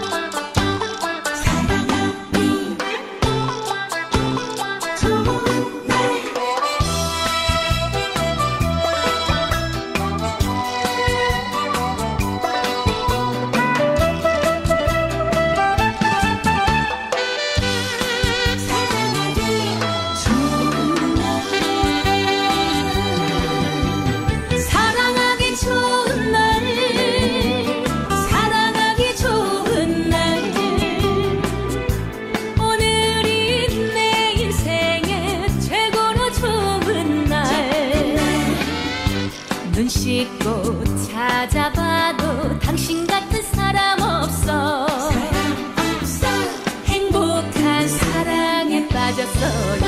Bye. 믿고 찾아봐도 당신 같은 사람 없어. 사랑 없어. 행복한 사랑에 빠졌어